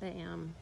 Bam.